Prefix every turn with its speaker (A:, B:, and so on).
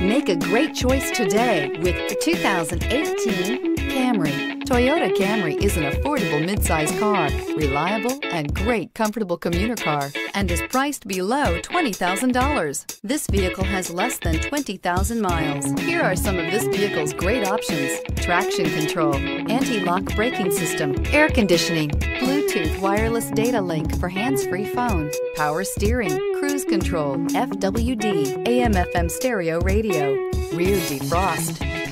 A: Make a great choice today with the 2018 Camry. Toyota Camry is an affordable midsize car, reliable and great comfortable commuter car, and is priced below $20,000. This vehicle has less than 20,000 miles. Here are some of this vehicle's great options. Traction control, anti-lock braking system, air conditioning, Bluetooth wireless data link for hands-free phone, power steering, cruise control, FWD, AM FM stereo radio, rear defrost,